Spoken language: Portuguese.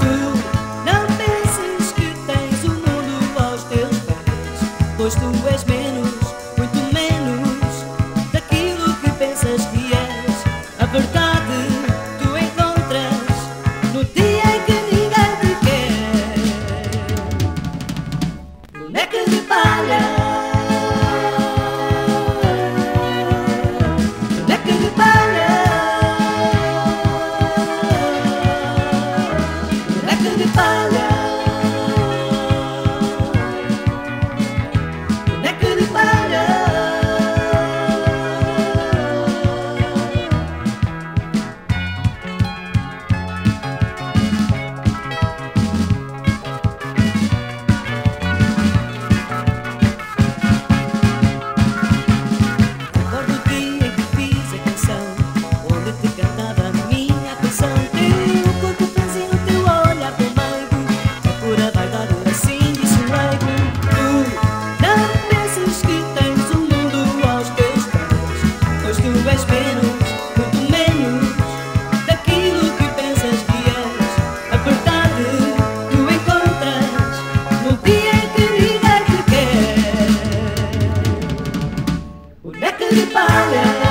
Tu Não penses que tens o mundo aos teus pés, pois tu és menos. darling.